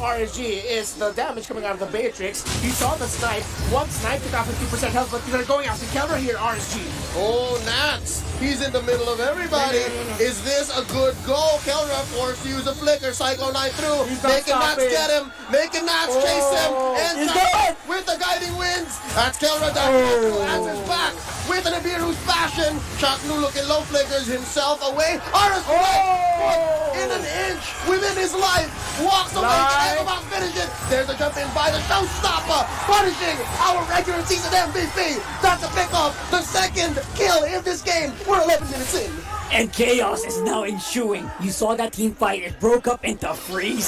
RSG is the damage coming out of the Beatrix. You saw the snipe. One snipe took off 50% health, but they're going after Kelra here, RSG. Oh, Nats. He's in the middle of everybody. No, no, no. Is this a good goal? Kelra forced to use a flicker. Cyclone 9 through. Making Nats stopping. get him. Making Nats chase oh, him. Oh. And with the guiding winds. That's Kelra down. Oh. Answers back with an Abiru's fashion. Chaknu looking low flickers himself away. Aris Oh. in an inch within his life. Walks away. Live. Can about finish it. There's a jump in by the showstopper. Punishing our regular season MVP. That's a pick off. The second kill in this game. We're 11 minutes in. And chaos is now ensuing. You saw that team fight. It broke up into three